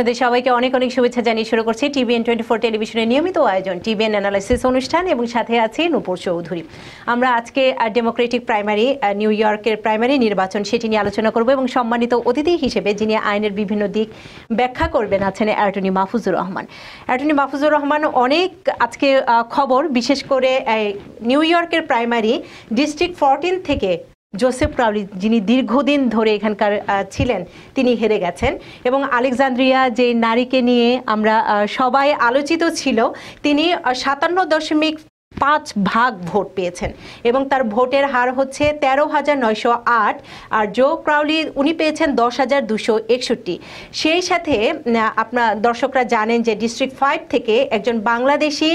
আপনাদের সবাইকে অনেক অনেক শুভেচ্ছা জানিয়ে শুরু করছি টিভিএন টোয়েন্টি ফোর টেলিভিশনের নিয়মিত আয়োজন, টিভিএন অ্যানালাইসিস অনুষ্ঠান এবং সাথে আছে নূপুর চৌধুরী। আমরা আজকে ডেমোক্রেটিক প্রাইমারি নিউ ইয়র্কের প্রাইমারি নির্বাচন সেটি নিয়ে আলোচনা করব এবং সম্মানিত অতিথি হিসেবে যিনি আইনের বিভিন্ন দিক ব্যাখ্যা করবেন আছেন অ্যাটর্নি মাহফুজুর রহমান। অ্যাটর্নি মাহফুজুর রহমান, অনেক আজকে খবর, বিশেষ করে নিউ ইয়র্কের প্রাইমারি ডিস্ট্রিক্ট ফোরটিন থেকে জোসেফ ক্রাউলি যিনি দীর্ঘদিন ধরে এখানকার ছিলেন, তিনি হেরে গেছেন। এবং আলেকজান্দ্রিয়া যে নারীকে নিয়ে আমরা সবাই আলোচিত ছিল, তিনি সাতান্ন দশমিক পাঁচ ভাগ ভোট পেয়েছেন। এবং তার ভোটের হার হচ্ছে তেরো হাজার নয়শো আট, আর জো ক্রাউলি উনি পেয়েছেন দশ হাজার দুশো একষট্টি। সেই সাথে আপনার দর্শকরা জানেন যে ডিস্ট্রিক্ট ফাইভ থেকে একজন বাংলাদেশি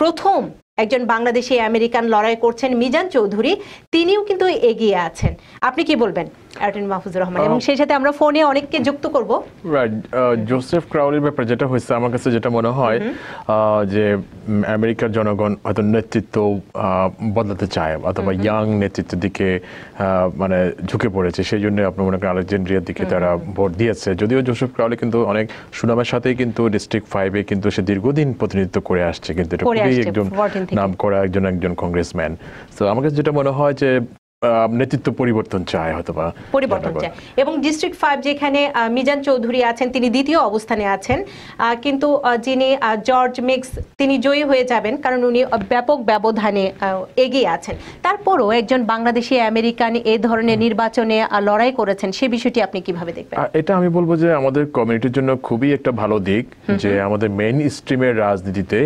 প্রথম একজন বাংলাদেশি আমেরিকান লড়াই করছেন মিজান চৌধুরী তিনিও কিন্তু এগিয়ে আছেন। আপনি কি বলবেন? মাহফুজুর রহমান। এবং সেই সাথে আমরা ফোনে অনেককে যুক্ত করব। রাইট জোসেফ ক্রাউলির ব্যাপারে যেটা হয়েছে আমার কাছে যেটা মনে হয় যে আমেরিকার জনগণ হয়তো নেতৃত্ব বদলাতে চায় অথবা ইয়াং নেতৃত্বের দিকে মানে ঝুঁকে পড়েছে। সেই জন্য আপনার মনে করেন আলেকজান্ড্রিয়ার দিকে তারা ভোট দিয়েছে। যদিও জোসেফ ক্রাউলি কিন্তু অনেক সুনামের সাথেই কিন্তু ডিস্ট্রিক্ট ফাইভে কিন্তু সে দীর্ঘদিন প্রতিনিধিত্ব করে আসছে। কিন্তু এটা খুবই একজন নাম করা একজন একজন কংগ্রেসম্যান তো আমার কাছে যেটা মনে হয় যে নেতৃত্ব পরিবর্তন চায় হয়তো বা পরিবর্তন। চায়। এবং ডিস্ট্রিক্ট ফাইভ যেখানে মিজান চৌধুরী আছেন তিনি দ্বিতীয় অবস্থানে আছেন কিন্তু যিনি জর্জ মিক্স তিনি জয়ী হয়ে যাবেন কারণ উনি ব্যাপক ব্যবধানে এগিয়ে আছেন। তারপরও একজন বাংলাদেশি আমেরিকান এ ধরনের নির্বাচনে লড়াই করেছেন সে বিষয়টি আপনি কীভাবে দেখবেন? এটা আমি বলব যে আমাদের কমিউনিটির জন্য খুবই একটা ভালো দিক যে আমাদের মেইন স্ট্রিমের রাজনীতিতে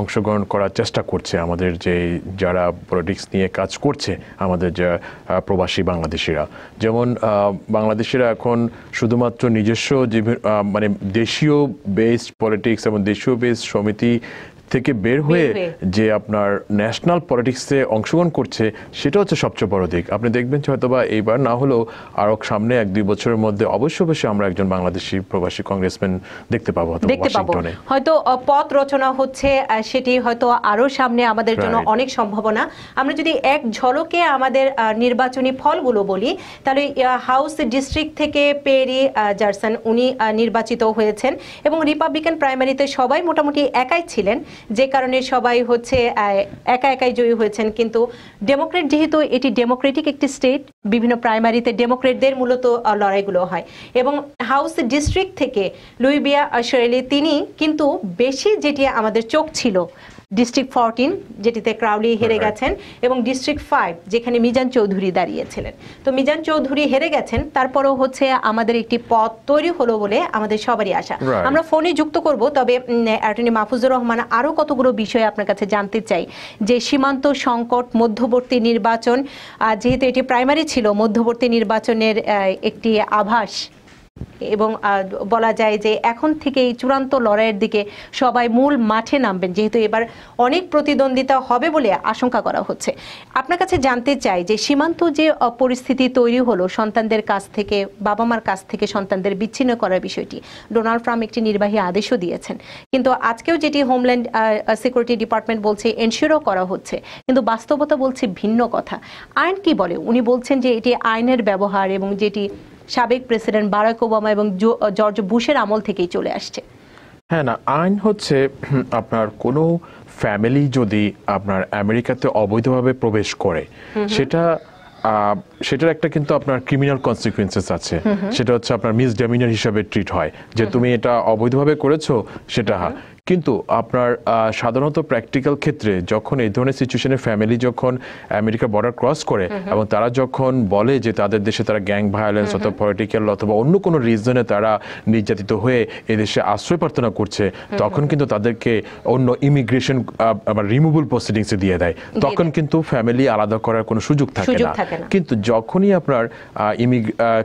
অংশগ্রহণ করার চেষ্টা করছে আমাদের যে যারা পলিটিক্স নিয়ে কাজ করছে আমাদের যে প্রবাসী বাংলাদেশিরা। যেমন বাংলাদেশিরা এখন শুধুমাত্র নিজস্ব মানে দেশীয় বেসড পলিটিক্স এবং দেশীয় বেসড সমিতি থেকে বের হয়ে। যে আপনার ন্যাশনাল পলিটিক্সে অংশগ্রহণ করছে সেটা হচ্ছে সবচেয়ে বড় দিক। আপনি দেখবেন যে হয়তোবা এইবার না হলেও আরও সামনে এক দুই বছরের মধ্যে অবশ্যই অবশ্যই আমরা একজন বাংলাদেশি প্রবাসী কংগ্রেসম্যান দেখতে পাবো দেখতে পাবো। হয়তো পথ রচনা হচ্ছে সেটি হয়তো আরও সামনে আমাদের জন্য অনেক সম্ভাবনা। আমরা যদি এক ঝলকে আমাদের নির্বাচনী ফলগুলো বলি তাহলে হাউস ডিস্ট্রিক্ট থেকে পেরি জারসন উনি নির্বাচিত হয়েছেন এবং রিপাবলিকান প্রাইমারিতে সবাই মোটামুটি একাই ছিলেন। যে কারণে সবাই হচ্ছে একা একাই জয়ী হয়েছেন। কিন্তু ডেমোক্রেট যেহেতু এটি ডেমোক্রেটিক একটি স্টেট, বিভিন্ন প্রাইমারিতে ডেমোক্রেটদের মূলত লড়াইগুলো হয়। এবং হাউস ডিস্ট্রিক্ট থেকে লুইবিয়া শৈলী তিনি কিন্তু বেশি যেটি আমাদের চোখ ছিল ডিস্ট্রিক্ট ফোরটিন যেটিতে ক্রাউলি হেরে গেছেন এবং ডিস্ট্রিক্ট ফাইভ যেখানে মিজান চৌধুরী দাঁড়িয়েছিলেন। তো মিজান চৌধুরী হেরে গেছেন তারপরেও হচ্ছে আমাদের একটি পথ তৈরি হলো বলে আমাদের সবারই আশা। আমরা ফোনে যুক্ত করব তবে অ্যাটর্নি মাহফুজুর রহমান আরও কতগুলো বিষয় আপনার কাছে জানতে চাই। যে সীমান্ত সংকট মধ্যবর্তী নির্বাচন যেহেতু এটি প্রাইমারি ছিল মধ্যবর্তী নির্বাচনের একটি আভাস এবং বলা যায় যে এখন থেকে এই চূড়ান্ত লড়াইয়ের দিকে সবাই মূল মাঠে নামবেন, যেহেতু এবার অনেক প্রতিদ্বন্দ্বিতা হবে বলে আশঙ্কা করা হচ্ছে। আপনার কাছে জানতে চাই যে সীমান্ত যে পরিস্থিতি তৈরি হলো সন্তানদের কাছ থেকে বাবা মার কাছ থেকে সন্তানদের বিচ্ছিন্ন করার বিষয়টি, ডোনাল্ড ট্রাম্প একটি নির্বাহী আদেশও দিয়েছেন। কিন্তু আজকেও যেটি হোমল্যান্ড সিকিউরিটি ডিপার্টমেন্ট বলছে এনশিওরও করা হচ্ছে, কিন্তু বাস্তবতা বলছে ভিন্ন কথা। আইন কি বলে? উনি বলছেন যে এটি আইনের ব্যবহার এবং যেটি সাবেক প্রেসিডেন্ট বারাক ওবামা এবং জর্জ বুশের আমল থেকেই চলে আসছে। হ্যাঁ না আইন হচ্ছে আপনার কোনো ফ্যামিলি যদি আপনার আমেরিকাতে অবৈধভাবে প্রবেশ করে সেটা সেটার একটা কিন্তু আপনার ক্রিমিনাল কনসিকুয়েন্সেস আছে। সেটা হচ্ছে আপনার মিস ডেমিনার হিসাবে ট্রিট হয়। যে তুমি এটা অবৈধভাবে করেছ সেটা কিন্তু আপনার সাধারণত প্র্যাকটিক্যাল ক্ষেত্রে যখন এই ধরনের সিচুয়েশনে ফ্যামিলি যখন আমেরিকা বর্ডার ক্রস করে এবং তারা যখন বলে যে তাদের দেশে তারা গ্যাং ভায়োলেন্স অথবা পলিটিক্যাল অথবা অন্য কোনো রিজনে তারা নির্যাতিত হয়ে এদেশে আশ্রয় প্রার্থনা করছে তখন কিন্তু তাদেরকে অন্য ইমিগ্রেশন আবার রিমুভাল প্রসিডিংসে দিয়ে দেয়। তখন কিন্তু ফ্যামিলি আলাদা করার কোনো সুযোগ থাকে না। থাকে না। কিন্তু যখনই আপনার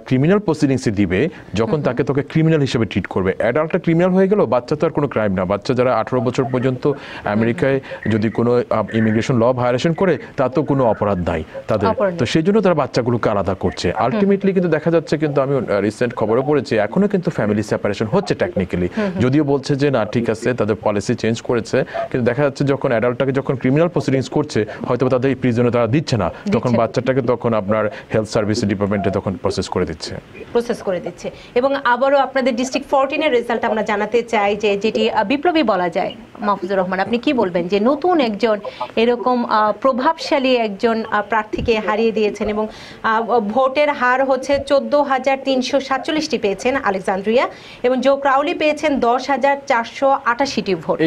ক্রিমিনাল প্রসিডিংসে দিবে যখন তাকে তোকে ক্রিমিনাল হিসেবে ট্রিট করবে অ্যাডাল্টটা ক্রিমিনাল হয়ে গেল বাচ্চা তো আর কোনো ক্রাইম না বাচ্চা যারা আঠারো বছর পর্যন্ত আমেরিকায় যদি কোনো ইমিগ্রেশন ল ভায়োলেশন করে তা তো কোনো অপরাধ নাই তাদের। তো সেই জন্য তারা বাচ্চাগুলোকে আলাদা করছে। আলটিমেটলি কিন্তু দেখা যাচ্ছে কিন্তু আমি রিসেন্ট খবরে পড়েছি এখনও কিন্তু ফ্যামিলি সেপারেশন হচ্ছে টেকনিক্যালি যদিও বলছে যে না ঠিক আছে তাদের পলিসি চেঞ্জ করেছে। কিন্তু দেখা যাচ্ছে যখন অ্যাডাল্টটাকে যখন ক্রিমিনাল প্রসিডিংস করছে হয়তো তাদের এই প্রিজনে তারা দিচ্ছে না। তখন বাচ্চাটাকে তখন আপনার হেলথ সার্ভিস ডিপার্টমেন্টে তখন প্রসেস করে দিচ্ছে। প্রসেস করে দিচ্ছে। এবং আবারও আপনাদের ডিস্ট্রিক্ট ফোরটিনের রেজাল্ট আমরা জানাতে চাই যে যেটি বিপ্লবী বলা যায় মাহফুজুর রহমান আপনি কি বলবেন যে নতুন একজন এরকম প্রভাবশালী একজন প্রার্থীকে হারিয়ে দিয়েছেন এবং ভোটের হার হচ্ছে চোদ্দ হাজার তিনশো সাতচল্লিশটি পেয়েছেন আলেকজান্দ্রিয়া এবং জো ক্রাউলি পেয়েছেন দশ হাজার চারশো আটাশিটি ভোট।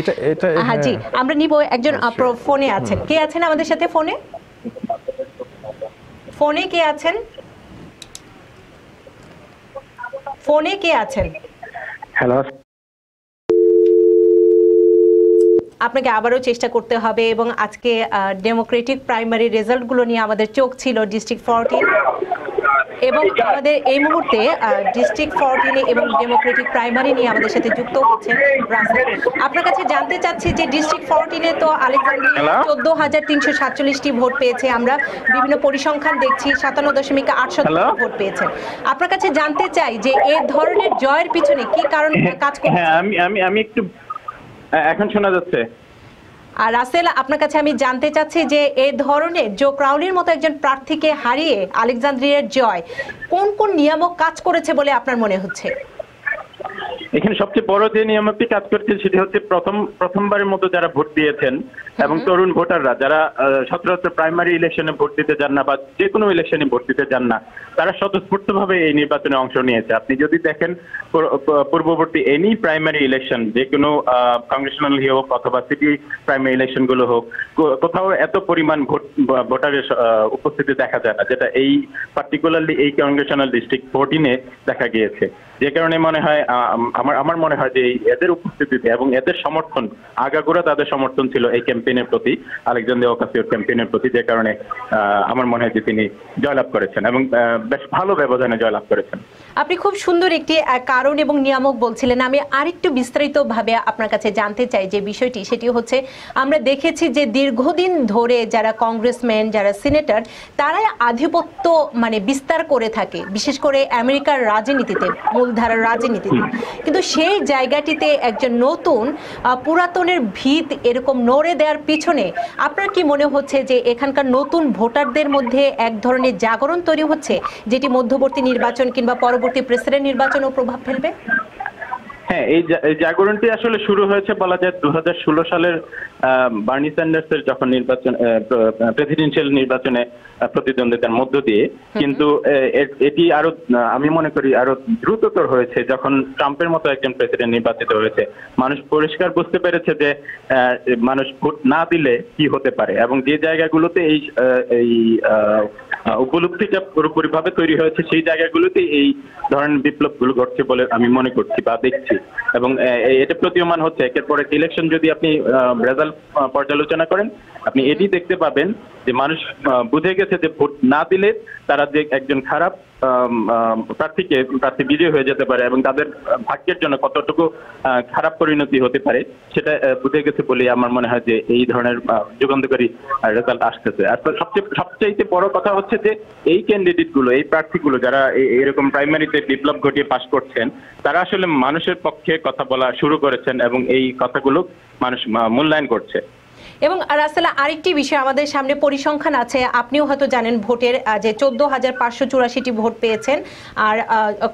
হ্যাঁ। জি। আমরা নিব একজন ফোনে আছেন। কে আছেন আমাদের সাথে ফোনে? ফোনে কে আছেন? ফোনে কে আছেন? হ্যালো। আপনাকে আবারও চেষ্টা করতে হবে এবং আজকে ডেমোক্রেটিক প্রাইমারি রেজাল্টগুলো নিয়ে আমাদের চোখ ছিল ডিস্ট্রিক্ট ফোরটিন এবং আমাদের এই মুহূর্তে ডিস্ট্রিক্ট ফোরটিনে এবং ডেমোক্রেটিক প্রাইমারি নিয়ে আমাদের সাথে যুক্ত হচ্ছেন রাসেল। আপনার কাছে জানতে চাচ্ছি যে ডিস্ট্রিক্ট ফোরটিনে তো Hello? চোদ্দ হাজার তিনশো সাতচল্লিশটি ভোট পেয়েছে। আমরা বিভিন্ন পরিসংখ্যান দেখছি সাতান্ন দশমিক আট শতাংশ ভোট পেয়েছে। আপনার কাছে জানতে চাই যে এ ধরনের জয়ের পিছনে কি কারণ কাজ করছে? হ্যাঁ আমি আমি আমি একটু এখন শোনা যাচ্ছে। আর রাসেল, আপনার কাছে আমি জানতে চাচ্ছি যে এ ধরনের জো ক্রাউলির মতো একজন প্রার্থীকে হারিয়ে আলেকজান্দ্রিয়ার জয় কোন কোন নিয়ামক কাজ করেছে বলে আপনার মনে হচ্ছে? এখানে সবচেয়ে বড় যে নিয়ামকটি কাজ করছে সেটি হচ্ছে প্রথম প্রথমবারের মতো যারা ভোট দিয়েছেন এবং তরুণ ভোটাররা যারা সচরাচর প্রাইমারি ইলেকশনে ভোট দিতে যান না বা যে কোনো ইলেকশনে ভোট দিতে যান না তারা স্বতঃস্ফূর্তভাবে এই নির্বাচনে অংশ নিয়েছে। আপনি যদি দেখেন পূর্ববর্তী এনি প্রাইমারি ইলেকশন যে কোনো কংগ্রেশনাল হোক অথবা সিটি প্রাইমারি ইলেকশনগুলো হোক কোথাও এত পরিমাণ ভোট ভোটারের উপস্থিতি দেখা যায় না যেটা এই পার্টিকুলারলি এই কংগ্রেশনাল ডিস্ট্রিক্ট ফোরটিনে দেখা গিয়েছে। যে কারণে মনে হয় আমার আমার মনে হয় যে এদের উপস্থিতিতে এবং এদের সমর্থন আগাগোড়া তাদের সমর্থন ছিল এই ক্যাম্পেইনের প্রতি আলেকজান্ডার ওকাসিওর ক্যাম্পেইনের প্রতি যে কারণে আমার মনে হয় যে তিনি জয়লাভ করেছেন এবং বেশ ভালো ব্যবধানে জয়লাভ করেছেন। আপনি খুব সুন্দর একটি কারণ এবং নিয়ামক বলছিলেন। আমি আরেকটু বিস্তারিতভাবে আপনার কাছে জানতে চাই যে বিষয়টি সেটি হচ্ছে আমরা দেখেছি যে দীর্ঘদিন ধরে যারা কংগ্রেসম্যান যারা সিনেটর তারাই আধিপত্য মানে বিস্তার করে থাকে। বিশেষ করে আমেরিকার রাজনীতিতে মূলধারার রাজনীতিতে। কিন্তু সেই জায়গাটিতে একজন নতুন পুরাতনের ভিত এরকম নড়ে দেওয়ার পিছনে আপনার কি মনে হচ্ছে যে এখানকার নতুন ভোটারদের মধ্যে এক ধরনের জাগরণ তৈরি হচ্ছে, যেটি মধ্যবর্তী নির্বাচন কিংবা পরবর্তী প্রেসিডেন্ট নির্বাচনেও প্রভাব ফেলবে? হ্যাঁ এই জাগরণটি আসলে শুরু হয়েছে বলা যায় দুই হাজার ষোলো সালের বার্নি স্যান্ডার্সের যখন নির্বাচন প্রেসিডেন্সিয়াল নির্বাচনে প্রতিদ্বন্দ্বিতার মধ্য দিয়ে। কিন্তু এটি আরও আমি মনে করি আরও দ্রুততর হয়েছে যখন ট্রাম্পের মতো একজন প্রেসিডেন্ট নির্বাচিত হয়েছে। মানুষ পরিষ্কার বুঝতে পেরেছে যে আহ, মানুষ ভোট না দিলে কি হতে পারে এবং যে জায়গাগুলোতে এই উপলব্ধিটা পুরোপুরিভাবে তৈরি হয়েছে সেই জায়গাগুলোতে এই ধরনের বিপ্লবগুলো ঘটছে বলে আমি মনে করছি বা দেখছি। এবং এটা প্রতীয়মান হচ্ছে। একের পর এক ইলেকশন যদি আপনি রেজাল্ট পর্যালোচনা করেন, আপনি এটি দেখতে পাবেন যে মানুষ বুঝে গেছে যে ভোট না দিলে তারা যে একজন খারাপ প্রার্থীকে প্রার্থী বিজয় হয়ে যেতে পারে এবং তাদের ভাগ্যের জন্য কতটুকু খারাপ পরিণতি হতে পারে, সেটা বুঝে গেছে বলে আমার মনে হয় যে এই ধরনের যুগান্তকারী রেজাল্ট আসতেছে। আর সবচেয়ে সবচেয়ে বড় কথা হচ্ছে যে এই ক্যান্ডিডেটগুলো, এই প্রার্থীগুলো যারা এরকম প্রাইমারিতে বিপ্লব ঘটিয়ে পাশ করছেন, তারা আসলে মানুষের পক্ষে কথা বলা শুরু করেছেন এবং এই কথাগুলো মানুষ মূল্যায়ন করছে। এবং রাসেলা আরেকটি বিষয় আমাদের সামনে পরিসংখ্যান আছে, আপনিও হয়তো জানেন ভোটের যে চোদ্দ হাজার পাঁচশো চুরাশিটি ভোট পেয়েছেন আর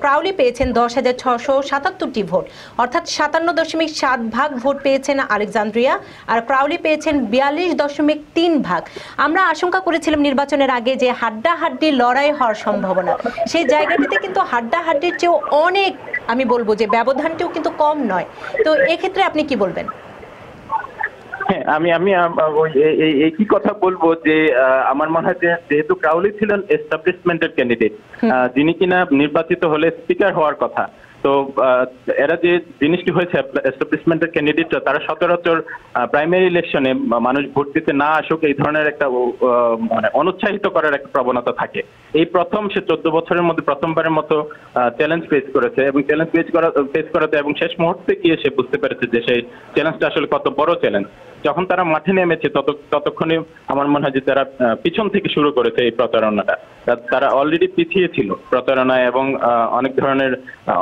ক্রাউলি পেয়েছেন দশ হাজার ছশো সাতাত্তরটি ভোট। অর্থাৎ সাতান্ন দশমিক সাত ভাগ ভোট পেয়েছেন আলেকজান্দ্রিয়া আর ক্রাউলি পেয়েছেন বিয়াল্লিশ দশমিক তিন ভাগ। আমরা আশঙ্কা করেছিলাম নির্বাচনের আগে যে হাড্ডাহাড্ডি লড়াই হওয়ার সম্ভাবনা। সেই জায়গাটিতে কিন্তু হাড্ডাহাড্ডির চেয়েও অনেক, আমি বলব যে ব্যবধানটিও কিন্তু কম নয়। তো এক্ষেত্রে আপনি কি বলবেন? হ্যাঁ আমি আমি ওই এই- কি কথা বলব যে আমার মনে হয় যেহেতু ক্রাউলি ছিলেন এস্টাবলিশমেন্টের ক্যান্ডিডেট যিনি কিনা নির্বাচিত হলে স্পিকার হওয়ার কথা তো এরা যে জিনিসটি হয়েছে এস্টাবলিশমেন্টের ক্যান্ডিডেটরা তারা সচরাচর প্রাইমারি ইলেকশনে মানুষ ভোট দিতে না আসুক এই ধরনের একটা মানে অনুৎসাহিত করার একটা প্রবণতা থাকে। এই প্রথম সে চোদ্দ বছরের মধ্যে প্রথমবারের মতো চ্যালেঞ্জ ফেস করেছে এবং চ্যালেঞ্জ ফেস করা ফেস করাতে এবং শেষ মুহূর্তে গিয়ে সে বুঝতে পেরেছে যে সেই চ্যালেঞ্জটা আসলে কত বড় চ্যালেঞ্জ যখন তারা মাঠে নেমেছে তত ততক্ষণে আমার মনে হয় যে তারা পিছন থেকে শুরু করেছে এই প্রতারণাটা। তারা অলরেডি পিছিয়ে ছিল প্রতারণায় এবং অনেক ধরনের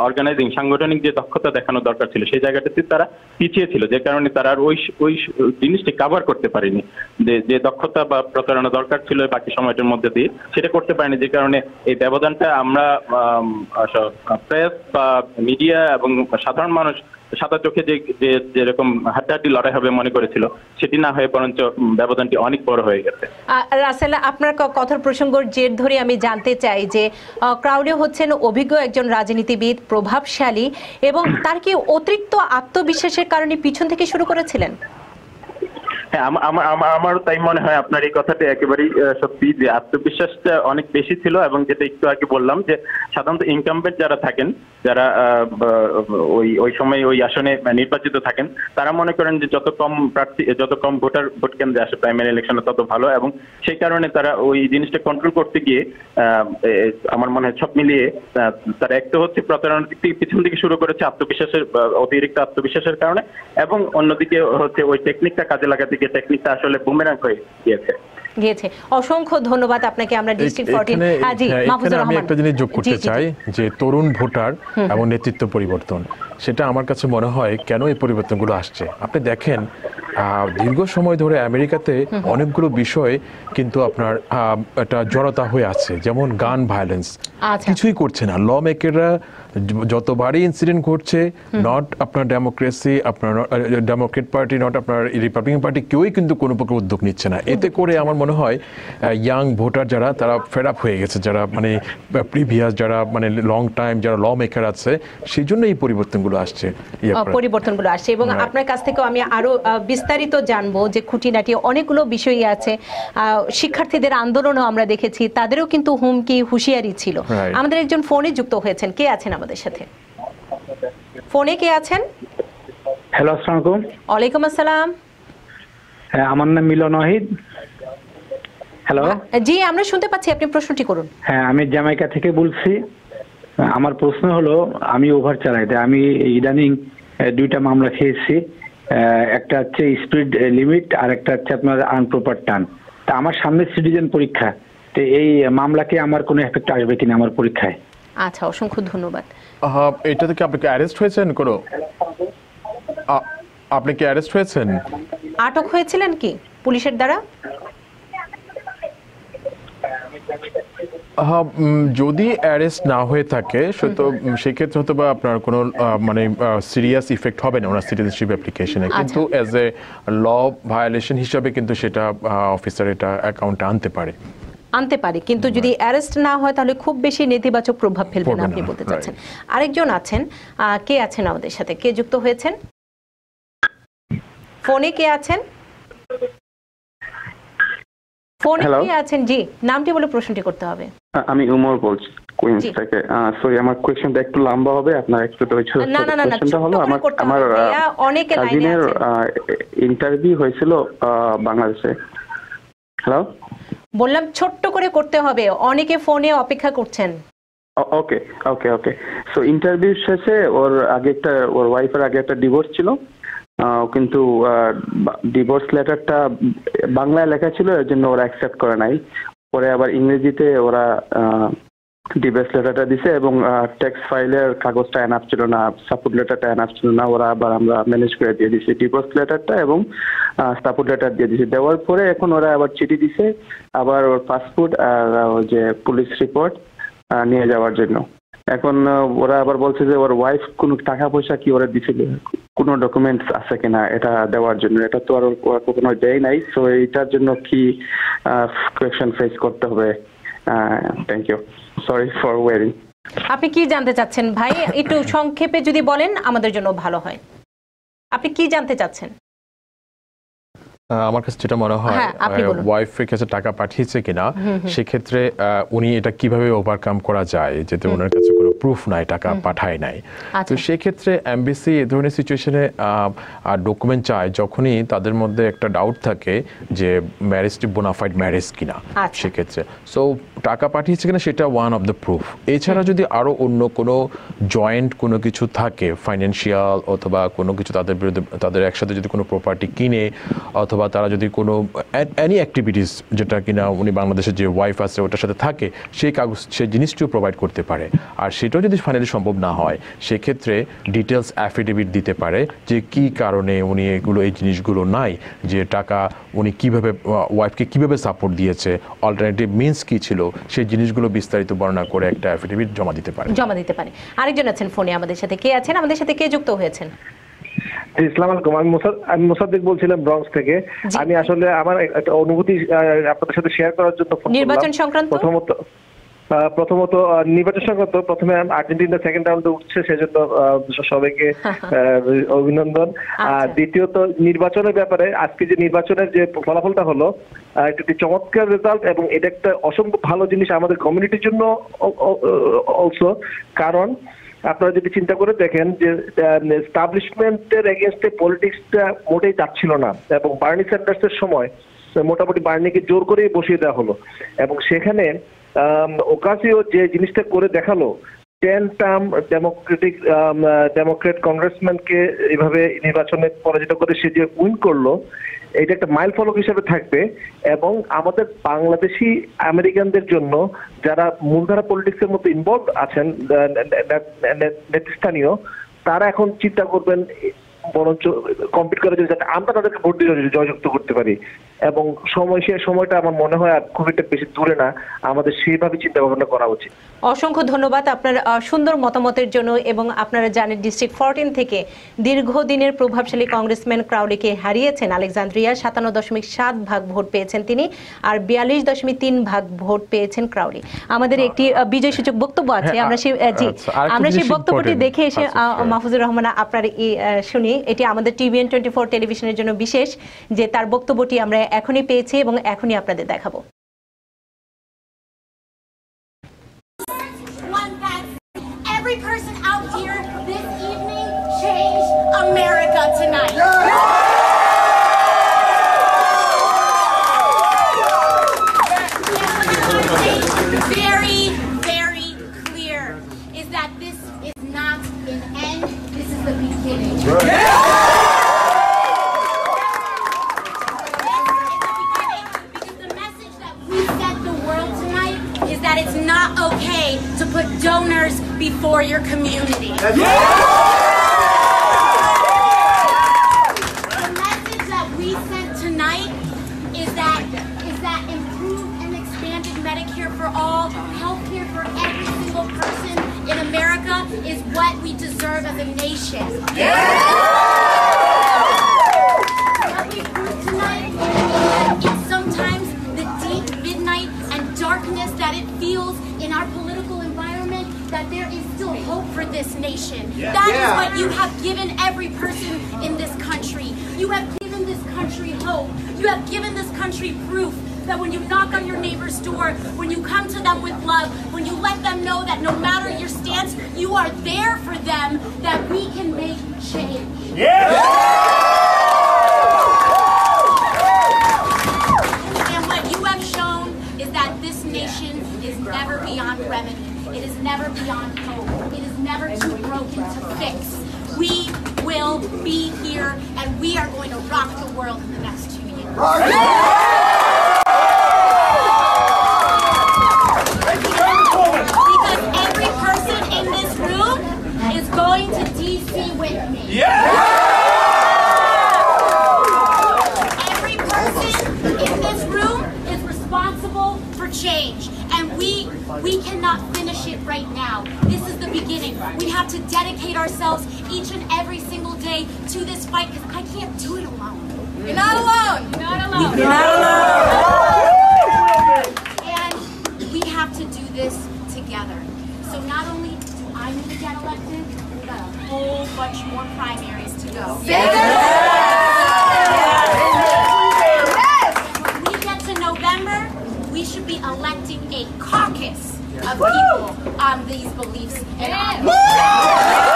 অর্গানাইজিং সাংগঠনিক যে দক্ষতা দেখানো দরকার ছিল, সেই জায়গাটাতে তারা পিছিয়ে ছিল। যে কারণে তারা আর ওই ওই জিনিসটি কাভার করতে পারেনি। যে যে দক্ষতা বা প্রতারণা দরকার ছিল বাকি সময়টার মধ্যে দিয়ে, সেটা করতে পারেনি। যে কারণে এই ব্যবধানটা আমরা প্রেস বা মিডিয়া এবং সাধারণ মানুষ সাদা চোখে যে যে, যেরকম হাড্ডাহাড্ডি লড়াই হবে মনে করেছিল, সেটি না হয়ে বরঞ্চ ব্যবধানটি অনেক বড় হয়ে গেছে। রাসেল, আপনার কথার প্রসঙ্গর জের ধরে আমি জানতে চাই যে ক্রাউডে হচ্ছেন অভিজ্ঞ একজন রাজনীতিবিদ, প্রভাবশালী, এবং তার কি অতিরিক্ত আত্মবিশ্বাসের কারণে পিছন থেকে শুরু করেছিলেন? হ্যাঁ আমা- আমা- আমা- আমারও তাই মনে হয় আপনার এই কথাটা একেবারেই সত্যি যে আত্মবিশ্বাসটা অনেক বেশি ছিল এবং যেটা একটু আগে বললাম যে সাধারণত ইনকামবেন্ট যারা থাকেন, যারা ওই ওই সময় ওই আসনে নির্বাচিত থাকেন, তারা মনে করেন যে যত কম প্রার্থী, যত কম ভোটার, ভোট কেন্দ্রে আসে প্রাইমারি ইলেকশনে তত ভালো এবং সেই কারণে তারা ওই জিনিসটা কন্ট্রোল করতে গিয়ে আমার মনে হয় সব মিলিয়ে তারা একটা হচ্ছে প্রতারণার দিক থেকে পিছন থেকে শুরু করেছে আত্মবিশ্বাসের অতিরিক্ত আত্মবিশ্বাসের কারণে এবং অন্যদিকে হচ্ছে ওই টেকনিকটা কাজে লাগাতে টেকনিকটা আসলে বুমেরাং হয়ে গিয়েছে। গিয়েছে। অসংখ্য ধন্যবাদ আপনাকে আমরা ডিস্ট্রিক্ট হ্যাঁ, মাহফুজুর এখানে আমি রহমান। একটা জিনিস যোগ করতে। চাই যে তরুণ ভোটার এবং নেতৃত্ব পরিবর্তন সেটা আমার কাছে মনে হয় কেন এই পরিবর্তনগুলো আসছে? আপনি দেখেন দীর্ঘ সময় ধরে আমেরিকাতে অনেকগুলো বিষয় কিন্তু আপনার একটা জড়তা হয়ে আছে যেমন গান ভায়োলেন্স আচ্ছা। কিছুই করছে না। ল মেকাররা যতবারই ইনসিডেন্ট ঘটছে নট আপনার ডেমোক্রেসি আপনার ডেমোক্রেট পার্টি নট আপনার রিপাবলিকান পার্টি কেউই কিন্তু কোনো প্রকার উদ্যোগ নিচ্ছে না। এতে করে আমার মনে হয় ইয়াং ভোটার যারা তারা ফেড আপ হয়ে গেছে। যারা মানে প্রিভিয়াস যারা মানে লং টাইম যারা ল মেকার আছে সেই জন্য এই পরিবর্তনগুলো আসছে। পরিবর্তনগুলো আসছে। এবং আপনার কাছ থেকেও আমি আরও বিস্তারিত জানব যে খুঁটিনাটি অনেকগুলো বিষয়ই আছে। শিক্ষার্থীদের আন্দোলনও আমরা দেখেছি তাদেরও কিন্তু হুমকি হুঁশিয়ারি ছিল। আমাদের একজন ফোনে যুক্ত হয়েছেন। কে আছেন আমাদের সাথে? ফোনে কে আছেন? হ্যালো আসসালামু আলাইকুম ওয়ালাইকুম আসসালাম। হ্যাঁ আমার নাম মিলন ওয়াহিদ। হ্যালো জি আমরা শুনতে পাচ্ছি আপনি প্রশ্নটি করুন। হ্যাঁ আমি জ্যামাইকা থেকে বলছি। আমার প্রশ্ন হলো আমি ওভার চালাই আমি ইদানিং দুইটা মামলা খেয়েছি। একটা হচ্ছে স্পিড লিমিট আর একটা হচ্ছে আপনার আনপ্রপার টার্ন তা আমার সামনে সিটিজেন পরীক্ষা তো এই মামলাকে আমার কোনো এফেক্ট আসবে কিনা আমার পরীক্ষায়? আচ্ছা অসংখ্য ধন্যবাদ। এটা থেকে আপনি কি অ্যারেস্ট হয়েছেন কোনো? আপনি কি অ্যারেস্ট হয়েছেন? আটক হয়েছিলেন কি পুলিশের দ্বারা হ্যাঁ, উম, যদি অ্যারেস্ট না হয়ে থাকে তো সেক্ষেত্রে হয়তো বা আপনার কোনো মানে সিরিয়াস ইফেক্ট হবে না ওনার সিটিজেনশিপ অ্যাপ্লিকেশনে কিন্তু অ্যাজ এ ল ভায়োলেশন হিসাবে কিন্তু সেটা অফিসার এটা অ্যাকাউন্টে আনতে পারে। আনতে পারে কিন্তু যদি অ্যারেস্ট না হয় তাহলে খুব বেশি নেতিবাচক প্রভাব ফেলবে না আপনি বলতে চাচ্ছেন। আরেকজন আছেন আহ, কে আছেন আমাদের সাথে? কে যুক্ত হয়েছেন? ফোনে কে আছেন? ফোনে কে আছেন? জি নামটি বলে প্রশ্নটি করতে হবে। আমি উমর বলছি কুইন্স। থেকে। সরি আমার কোয়েশ্চেনটা একটু লম্বা হবে আপনার একটু ধৈর্য ধরতে না, না, না, না, হলো আমার আমার অনেকে লাইনে ইন্টারভিউ হয়েছিল বাংলাদেশে। হ্যালো বললাম ছোট্ট করে করতে হবে অনেকে ফোনে অপেক্ষা করছেন। ওকে ওকে ওকে সো ইন্টারভিউ শেষে ওর আগে একটা ওর ওয়াইফের আগে একটা ডিভোর্স ছিল। কিন্তু ডিভোর্স লেটারটা বাংলায় লেখা ছিল এর জন্য ওরা অ্যাকসেপ্ট করে নাই। পরে আবার ইংরেজিতে ওরা ডিভোর্স লেটারটা দিছে এবং ট্যাক্স ফাইলের কাগজটা এনাফ ছিল না সাপোর্ট লেটারটা এনাফ ছিল না, ওরা আবার আমরা ম্যানেজ করে দিয়ে দিছি ডিভোর্স লেটারটা এবং সাপোর্ট লেটার দিয়ে দিছি। দেওয়ার পরে এখন ওরা আবার চিঠি দিছে, আবার ওর পাসপোর্ট আর ওই যে পুলিশ রিপোর্ট নিয়ে যাওয়ার জন্য। এখন ওরা আবার বলছে যে ওর ওয়াইফ কোনো টাকা পয়সা কি ওরা দিছিল কোনো ডকুমেন্টস আছে কিনা এটা দেওয়ার জন্য? এটা তো আর ওরা কখনো দেয় নাই। সো এইটার জন্য কি কোয়েশন ফেস করতে হবে? Thank you sorry for worrying আপনি কি জানতে চাচ্ছেন? ভাই, একটু সংক্ষেপে যদি বলেন, আমাদের জন্য ভালো হয়। আপনি কি জানতে চাচ্ছেন? আমার কাছে যেটা মনে হয় হ্যাঁ, ওয়াইফের কাছে টাকা পাঠিয়েছে কিনা সেক্ষেত্রে উনি এটা কীভাবে ওভারকাম করা যায় যেতে ওনার কাছে কোনো প্রুফ নাই টাকা পাঠায় নাই? তো আচ্ছা। সেক্ষেত্রে এমবিসি এ ধরনের সিচুয়েশনে ডকুমেন্ট চায় যখনই তাদের মধ্যে একটা ডাউট থাকে যে ম্যারেজটি বোনাফাইড ম্যারেজ কিনা আচ্ছা। সেক্ষেত্রে। সো টাকা পাঠিয়েছে কিনা সেটা ওয়ান অফ দ্য প্রুফ এছাড়া যদি আরও অন্য কোনো জয়েন্ট কোনো কিছু থাকে ফাইন্যান্সিয়াল অথবা কোনো কিছু তাদের বিরুদ্ধে তাদের একসাথে যদি কোনো প্রপার্টি কিনে অথবা তারা যদি কোনো অ্যানি অ্যাক্টিভিটিস যেটা কিনা উনি বাংলাদেশের যে ওয়াইফ আছে, ওটার সাথে থাকে, সেই কাগজ, সেই জিনিসটিও প্রোভাইড করতে পারে। আর সেটাও যদি ফাইনালি সম্ভব না হয়, সেক্ষেত্রে ডিটেলস অ্যাফিডেভিট দিতে পারে যে কি কারণে উনি এগুলো, এই জিনিসগুলো নাই, যে টাকা উনি কীভাবে ওয়াইফকে কীভাবে সাপোর্ট দিয়েছে অল্টারনেটিভ মিনস কি ছিল, সেই জিনিসগুলো বিস্তারিত বর্ণনা করে একটা অ্যাফিডেভিট জমা দিতে পারে। জমা দিতে পারে। আরেকজন আছেন ফোনে আমাদের সাথে। কে আছেন? আমাদের সাথে কে যুক্ত হয়েছেন? ইসলাম আলাইকুম আমি আমি মোসাদ্দিক বলছিলাম ব্রঙ্কস থেকে আমি আসলে আমার একটা অনুভূতি আপনাদের সাথে শেয়ার করার জন্য নির্বাচন সংক্রান্ত? প্রথমত প্রথমত নির্বাচন সংক্রান্ত প্রথমে আর্জেন্টিনা সেকেন্ড রাউন্ডে উঠছে সেজন্য সবাইকে অভিনন্দন আর আচ্ছা। দ্বিতীয়ত নির্বাচনের ব্যাপারে আজকে যে নির্বাচনের যে ফলাফলটা হলো একটি চমৎকার রেজাল্ট এবং এটা একটা অসম্ভব ভালো জিনিস আমাদের কমিউনিটির জন্য অলসো কারণ আপনারা যদি চিন্তা করে দেখেন যে এস্টাবলিশমেন্টের এগেনস্টে পলিটিক্সটা মোটেই যাচ্ছিল না এবং বার্নি স্যান্ডার্সের সময় মোটামুটি বার্নিকে জোর করেই বসিয়ে দেওয়া হলো। এবং সেখানে ওকাসিও যে জিনিসটা করে দেখাল টেন টার্ম ডেমোক্রেটিক ডেমোক্রেট কংগ্রেসম্যানকে এভাবে নির্বাচনে পরাজিত করে সে যে উইন করল, এটা একটা মাইল ফলক হিসেবে থাকবে এবং আমাদের বাংলাদেশি আমেরিকানদের জন্য যারা মূলধারা পলিটিক্সের মধ্যে ইনভলভ আছেন নেতৃস্থানীয়, তারা এখন চিন্তা করবেন, বরঞ্চ কম্পিট করার জন্য যাতে আমরা তাদেরকে ভোট দিয়ে জয়যুক্ত করতে পারি। এবং সময় সে সময়টা আমার মনে হয় আর খুব একটা বেশি দূরে না। আমাদের সেইভাবে চিন্তা ভাবনা করা উচিত। অসংখ্য ধন্যবাদ আপনার সুন্দর মতামতের জন্য এবং আপনারা জানেন ডিস্ট্রিক্ট ফোরটিন থেকে দীর্ঘদিনের প্রভাবশালী কংগ্রেসম্যান ক্রাউডিকে হারিয়েছেন আলেকজান্দ্রিয়া সাতান্ন দশমিক সাত ভাগ ভোট পেয়েছেন তিনি আর বিয়াল্লিশ দশমিক তিন ভাগ ভোট পেয়েছেন ক্রাউডি আমাদের একটি বিজয় সূচক বক্তব্য আছে। হ্যাঁ, আমরা সেই জি আচ্ছা, আমরা সেই বক্তব্যটি দেখে এসে আচ্ছা, আহ, মাহফুজুর রহমান আপনার এই শুনি। এটি আমাদের টিভিএন টোয়েন্টি ফোর টেলিভিশনের জন্য বিশেষ যে তার বক্তব্যটি আমরা এখনই পেয়েছি এবং এখনই আপনাদের দেখাবো one that every person out here this evening changed America tonight. Very, very clear is that this is not an end, this is the beginning. This is the beginning, Before your community. The message that we sent tonight is that is that improved and expanded Medicare for all, health care for every single person in America is what we deserve as a nation. What that there is still hope for this nation. That is what you have given every person in this country. You have given this country hope. You have given this country proof that when you knock on your neighbor's door, when you come to them with love, when you let them know that no matter your stance, you are there for them, that we can make change. And what you have shown is that this nation is never beyond remedy. It is never beyond hope. It is never too broken to fix. We will be here and we are going to rock the world in the next two years. dedicate ourselves each and every single day to this fight because I can't do it alone. You're not alone. You're not alone. You're not alone. And we have to do this together. So not only do I need to get elected, we got a whole bunch more primaries to go. Yes! When we get to November, we should be electing a caucus of people on these beliefs and on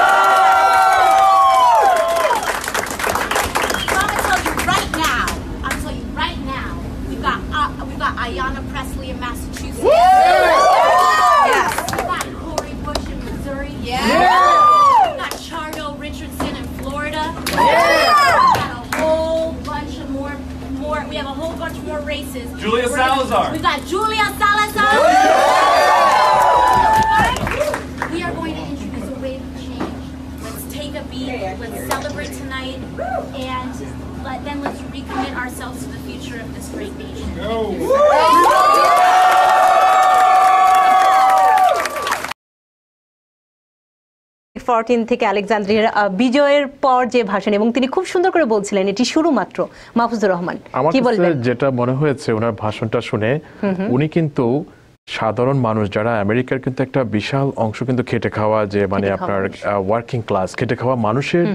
fourteen থেকে আলেকজান্দ্রিয়ার বিজয়ের পর যে ভাষণ এবং তিনি খুব সুন্দর করে বলছিলেন এটি শুরু মাত্র মাহফুজুর রহমান। কি বলবেন? যেটা মনে হয়েছে ওনার ভাষণটা শুনে উনি কিন্তু সাধারণ মানুষ যারা আমেরিকার কিন্তু একটা বিশাল অংশ কিন্তু খেটে খাওয়া যে মানে আপনার। ওয়ার্কিং ক্লাস খেটে খাওয়া মানুষের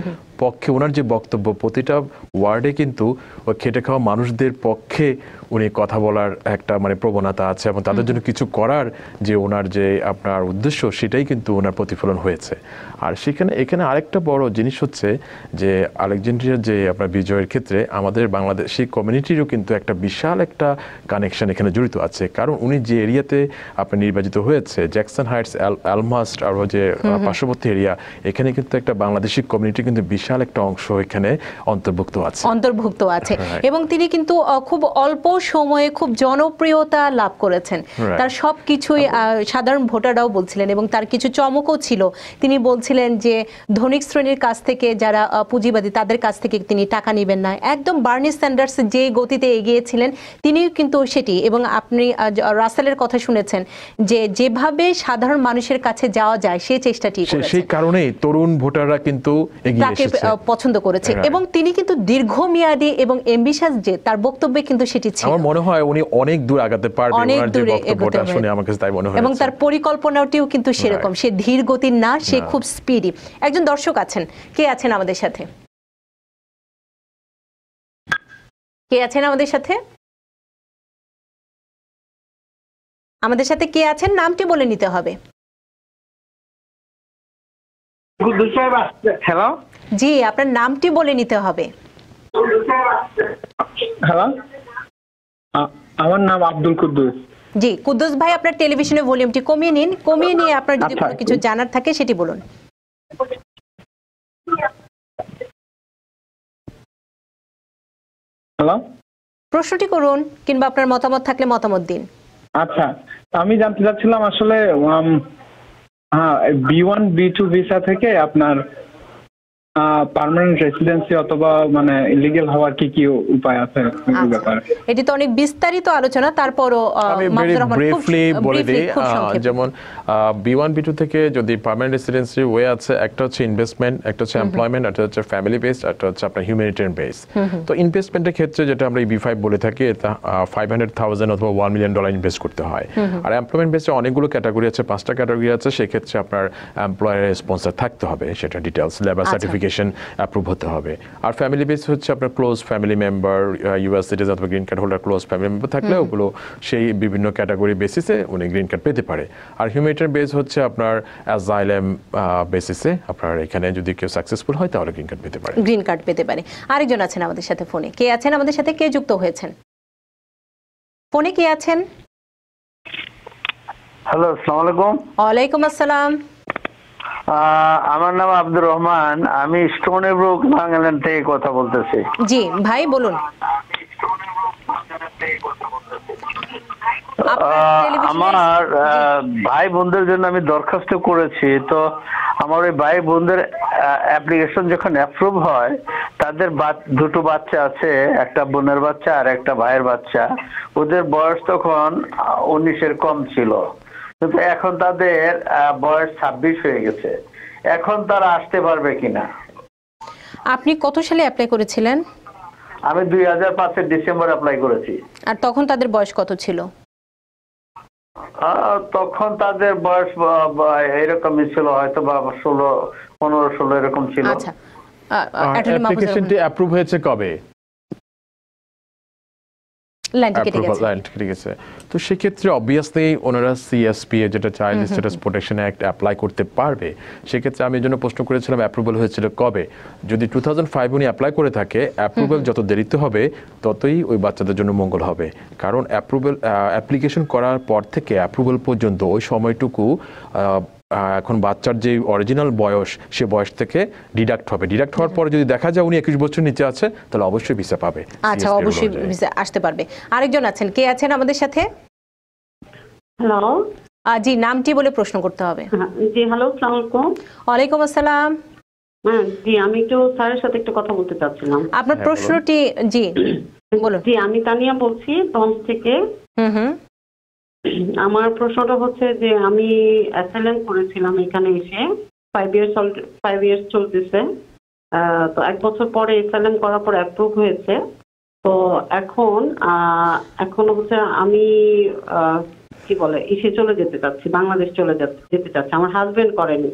পক্ষে ওনার যে বক্তব্য প্রতিটা ওয়ার্ডে কিন্তু ওই খেটে খাওয়া মানুষদের পক্ষে উনি কথা বলার একটা মানে প্রবণতা আছে এবং তাদের জন্য কিছু করার যে ওনার যে আপনার উদ্দেশ্য সেটাই কিন্তু ওনার প্রতিফলন হয়েছে। আর সেখানে এখানে আরেকটা বড় জিনিস হচ্ছে যে আলেকজান্ড্রিয়ার যে আপনার বিজয়ের ক্ষেত্রে আমাদের বাংলাদেশি কমিউনিটিরও কিন্তু একটা বিশাল একটা কানেকশন এখানে জড়িত আছে। কারণ উনি যে এরিয়াতে আপনি নির্বাচিত হয়েছে জ্যাকসন হাইটস অ্যালমাস্ট আর যে পার্শ্ববর্তী এরিয়া এখানে কিন্তু একটা বাংলাদেশি কমিউনিটি কিন্তু বিশাল একটা অংশ এখানে অন্তর্ভুক্ত আছে। অন্তর্ভুক্ত আছে। এবং তিনি কিন্তু খুব অল্প সময়ে খুব জনপ্রিয়তা লাভ করেছেন। তার সব কিছুই সাধারণ ভোটাররাও বলছিলেন এবং তার কিছু চমকও ছিল। তিনি বলছিলেন যে ধনিক শ্রেণির কাছ থেকে যারা পুঁজিবাদী তাদের কাছ থেকে তিনি টাকা নেবেন না। একদম বার্নি স্যান্ডার্স যে গতিতে এগিয়েছিলেন তিনিও কিন্তু সেটি। এবং আপনি রাসেলের কথা শুনেছেন যে যেভাবে সাধারণ মানুষের কাছে যাওয়া যায় সে চেষ্টাটি সেই কারণেই তরুণ ভোটাররা কিন্তু এগিয়ে এসেছে। পছন্দ করেছে। এবং তিনি কিন্তু দীর্ঘমেয়াদী এবং এম্বিশাস যে তার বক্তব্যে কিন্তু সেটি ছিল। আমার মনে হয় উনি অনেক দূর আগাতে পারবে অনেক দূরে বক্তব্যটা এগোতে শুনে আমার কাছে তাই মনে হয় এবং তার পরিকল্পনাটিও কিন্তু সেরকম। সে ধীর গতির না সে খুব স্পিডি একজন দর্শক আছেন। কে আছেন আমাদের সাথে? কে আছেন আমাদের সাথে? আমাদের সাথে কে আছেন? নামটি বলে নিতে হবে। হ্যালো জি আপনার নামটি বলে নিতে হবে। হ্যালো? আমার নাম আব্দুল কুদ্দুস। জি কুদ্দুস ভাই আপনার টেলিভিশনের ভলিউমটি কমিয়ে নিন। কমিয়ে নিয়ে আপনার যদি আচ্ছা। কোনো কিছু জানার থাকে সেটি বলুন। হ্যালো? প্রশ্নটি করুন কিংবা আপনার মতামত থাকলে মতামত দিন। আচ্ছা আমি জানতে চাচ্ছিলাম আসলে হ্যাঁ B one B two visa থেকে আপনার পার্মানেন্ট রেসিডেন্সি অথবা মানে ইলিগেল হওয়ার কি কি উপায় আছে? আচ্ছা। ব্যাপারে। এটি তো অনেক বিস্তারিত আলোচনা তারপরও ব্রিফলি বলে দিই। যেমন বি ওয়ান বি টু থেকে যদি পার্মানেন্ট রেসিডেন্সি ওয়ে আছে একটা হচ্ছে ইনভেস্টমেন্ট একটা হচ্ছে এমপ্লয়মেন্ট একটা হচ্ছে ফ্যামিলি বেসড একটা হচ্ছে আপনার হিউম্যানিটেরিয়ান বেস তো ইনভেস্টমেন্টের ক্ষেত্রে যেটা আমরা বি ফাইভ বলে থাকি এটা ফাইভ হান্ড্রেড থাউজেন্ড অথবা ওয়ান মিলিয়ন ডলার ইনভেস্ট করতে হয়। আর এমপ্লয়মেন্ট বেসে অনেকগুলো ক্যাটাগরি আছে পাঁচটা ক্যাটাগরি আছে সেক্ষেত্রে আপনার এমপ্লয়ারের স্পন্সর থাকতে হবে সেটা ডিটেলস লেবার আচ্ছা। সার্টিফিকেশন অ্যাপ্রুভ হতে হবে। আর ফ্যামিলি বেস হচ্ছে আপনার close family member US citizen অথবা green card holder close family member থাকলে ওগুলো সেই বিভিন্ন ক্যাটাগরি বেসিসে উনি গ্রিন কার্ড পেতে পারে। আর হিউম্যানিটারিয়ান বেস হচ্ছে আপনার অ্যাজাইলেম বেসিসে আপনার এখানে যদি কেউ সাকসেসফুল হয় তাহলে গ্রিন কার্ড পেতে পারে। গ্রিন কার্ড পেতে পারে। আরেকজন আছেন আমাদের সাথে ফোনে। কে আছেন আমাদের সাথে? কে যুক্ত হয়েছেন? ফোনে কে আছেন? হ্যালো আসসালামু আলাইকুম। ওয়ালাইকুম আসসালাম। আহ, আমার নাম আব্দুর রহমান। আমি স্টোনে ব্রুক বাংলাদেশ থেকে কথা বলতেছি। জি ভাই বলুন। আমার ভাই বোনদের জন্য আমি দরখাস্ত করেছি। তো আমার ওই ভাই বোনদের অ্যাপ্লিকেশন যখন অ্যাপ্রুভ হয় তাদের দুটো বাচ্চা আছে একটা বোনের বাচ্চা আর একটা ভাইয়ের বাচ্চা। ওদের বয়স তখন উনিশের কম ছিল। কিন্তু এখন তাদের বয়স ছাব্বিশ হয়ে গেছে। এখন তারা আসতে পারবে কিনা? আপনি কত সালে অ্যাপ্লাই করেছিলেন? আমি দুই হাজার পাঁচের ডিসেম্বর অ্যাপ্লাই করেছি। আর তখন তাদের বয়স কত ছিল? আহ, তখন তাদের বয়স এরকমই ছিল হয়তো বা ষোলো পনেরো ষোলো এরকম ছিল। আচ্ছা। অ্যাপ্লিকেশনটি অ্যাপ্রুভ হয়েছে কবে? লাইন কেটে গেছে। তো সেক্ষেত্রে অবভিয়াসলি ওনারা সিএসপি যেটা child status protection act apply করতে পারবে। সেক্ষেত্রে আমি জন্য প্রশ্ন করেছিলাম অ্যাপ্রুভাল হয়েছিল কবে? যদি টু থাউজেন্ড ফাইভ উনি অ্যাপ্লাই করে থাকে অ্যাপ্রুভাল যত দেরিতে হবে ততই ওই বাচ্চাদের জন্য মঙ্গল হবে। কারণ অ্যাপ্রুভাল অ্যাপ্লিকেশন করার পর থেকে অ্যাপ্রুভাল পর্যন্ত ওই সময়টুকু এখন বাচ্চার যে অরিজিনাল বয়স সে বয়স থেকে ডিডাক্ট হবে। ডিডাক্ট হওয়ার পরে যদি দেখা যায় উনি একুশ বছর নিচে আছে তাহলে অবশ্যই ভিসা পাবে আচ্ছা অবশ্যই ভিসা আসতে পারবে। আরেকজন আছেন কে আছেন আমাদের সাথে? হ্যালো জি নামটি বলে প্রশ্ন করতে হবে। হ্যাঁ, জি হ্যালো সালাম আলাইকুম ওয়ালাইকুম আসসালাম। হ্যাঁ জি আমি একটু স্যারের সাথে একটু কথা বলতে চাচ্ছিলাম। আপনার হ্যাঁ, প্রশ্নটি জি বলুন। জি আমি তানিয়া বলছি টঞ্চ থেকে। হুম হুম। আমার প্রশ্নটা হচ্ছে যে আমি অ্যাসাইলেন্ট করেছিলাম এখানে এসে ফাইভ ইয়ার্স ফাইভ ইয়ার্স চলতেছে। তো এক বছর পরে অ্যাসাইলেন্ট করার পর অ্যাপ্রুভ হয়েছে। তো এখন এখন হচ্ছে আমি কি বলে, এসে চলে যেতে চাচ্ছি, বাংলাদেশ চলে যেতে যেতে চাচ্ছি। আমার হাজবেন্ড করেনি।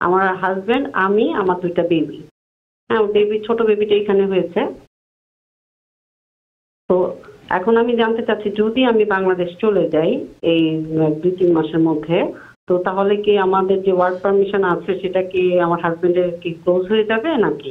আমার হাজবেন্ড আমি, আমার দুইটা বেবি হ্যাঁ বেবি ছোট বেবিটা এখানে হয়েছে। তো এখন আমি জানতে চাচ্ছি, যদি আমি বাংলাদেশ চলে যাই এই দুই, তিন মাসের মধ্যে, তো তাহলে কি আমাদের যে ওয়ার্ক পারমিশন আছে সেটা কি আমার হাজবেন্ডের কি ক্লোজ হয়ে যাবে নাকি?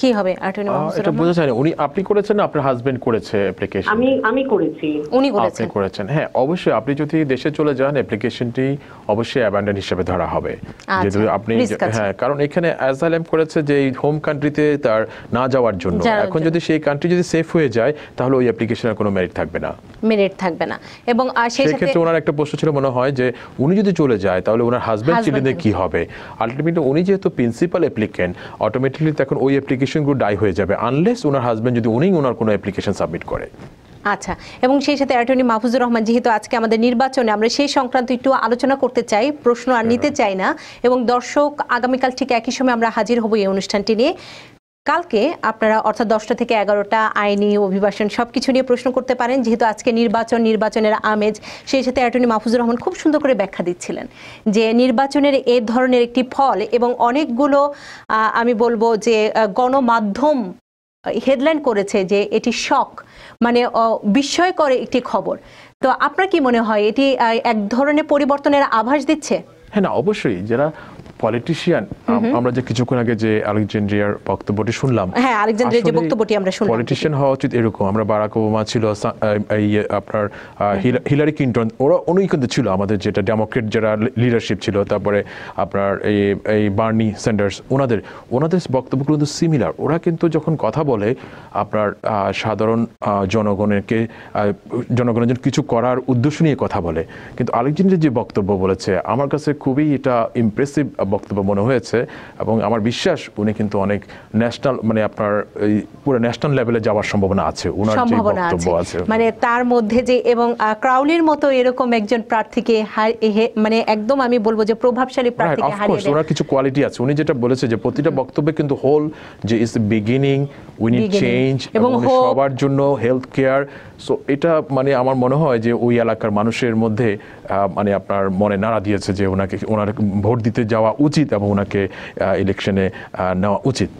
কি হবে অ্যাটর্নি মাহফুজুর এটা বোঝা যায় উনি আপনি করেছেন না আপনার হাজবেন্ড করেছে অ্যাপ্লিকেশন আমি আমি করেছি। উনি আপনি করেছেন। করেছেন হ্যাঁ অবশ্যই আপনি যদি দেশে চলে যান অ্যাপ্লিকেশনটি অবশ্যই অ্যাবান্ডন হিসেবে ধরা হবে। আচ্ছা, যেহেতু আপনি হ্যাঁ কারণ এখানে অ্যাজাইলাম করেছে যে এই হোম কান্ট্রিতে তার না যাওয়ার জন্য। এখন যদি সেই কান্ট্রি যদি সেফ হয়ে যায় তাহলে ওই অ্যাপ্লিকেশনের কোনো মেরিট থাকবে না। মেরিট থাকবে না। এবং সেই ক্ষেত্রে ওনার একটা প্রশ্ন ছিল মনে হয় যে উনি যদি চলে যায় তাহলে ওনার হাজব্যান্ড Husband কি হবে? আলটিমেটলি উনি যেহেতু প্রিন্সিপাল অ্যাপ্লিকেন্ট অটোমেটিকলি তখন ওই অ্যাপ্লিকেশনগুলো ডাই হয়ে যাবে আনলেস ওনার হাজব্যান্ড যদি উনি ওনার কোনো অ্যাপ্লিকেশন সাবমিট করে। আচ্ছা এবং সেই সাথে অ্যাটর্নি মাহফুজুর রহমান যেহেতু আজকে আমাদের নির্বাচনে আমরা সেই সংক্রান্ত একটু আলোচনা করতে চাই প্রশ্ন আর নিতে চাই না এবং দর্শক আগামীকাল ঠিক একই সময় আমরা হাজির হব এই অনুষ্ঠানটি নিয়ে। কালকে আপনারা অর্থাৎ দশটা থেকে এগারোটা আইনি অভিবাসন সব কিছু নিয়ে প্রশ্ন করতে পারেন যেহেতু আজকে নির্বাচন নির্বাচনের আমেজ। সেই সাথে অ্যাটর্নি মাহফুজুর রহমান খুব সুন্দর করে ব্যাখ্যা দিচ্ছিলেন যে নির্বাচনের এ ধরনের একটি ফল এবং অনেকগুলো আমি বলব যে গণমাধ্যম হেডলাইন করেছে যে এটি শক মানে আহ, বিস্ময়কর একটি খবর। তো আপনার কি মনে হয় এটি এক ধরনের পরিবর্তনের আভাস দিচ্ছে? হ্যাঁ না অবশ্যই। যারা পলিটিশিয়ান আমরা যে কিছুক্ষণ আগে যে আলেকজান্ড্রিয়ার বক্তব্যটি শুনলাম হ্যাঁ, আলেকজান্দ্রিয়ার যে বক্তব্যটি আমরা শুনলাম। পলিটিশিয়ান হওয়া উচিত এরকম। আমরা বারাক ওবামা ছিল এই আপনার হিলারি ক্লিন্টন ওরা উনি কিন্তু ছিল আমাদের যেটা ডেমোক্রেট যারা লিডারশিপ ছিল তারপরে আপনার এই এই বার্নি স্যান্ডার্স ওনাদের ওনাদের বক্তব্যগুলো কিন্তু সিমিলার ওরা কিন্তু যখন কথা বলে আপনার সাধারণ জনগণকে জনগণের জন্য কিছু করার উদ্দেশ্য নিয়ে কথা বলে। কিন্তু আলেকজান্ডার যে বক্তব্য বলেছে আমার কাছে খুবই এটা ইমপ্রেসিভ বক্তব্য মনে হয়েছে এবং আমার বিশ্বাস উনি কিন্তু অনেক ন্যাশনাল মানে আপনার এই পুরো ন্যাশনাল লেভেলে যাওয়ার সম্ভাবনা আছে। ওনার যে বক্তব্য আছে। মানে তার মধ্যে যে এবং ক্রাউলির মতো এরকম একজন প্রার্থীকে মানে একদম আমি বলব যে প্রভাবশালী প্রার্থীকে হারিয়ে অফকোর্স ওনার কিছু কোয়ালিটি আছে। উনি যেটা বলেছে যে প্রতিটা বক্তব্যে কিন্তু হোল যে is beginning we need change এবং। সবার জন্য হেলথ কেয়ার সো এটা মানে আমার মনে হয় যে ওই এলাকার মানুষের মধ্যে মানে আপনার মনে নাড়া দিয়েছে যে ওনাকে, ওনার ভোট দিতে যাওয়া উচিত এবং ওনাকে ইলেকশনে নেওয়া উচিত।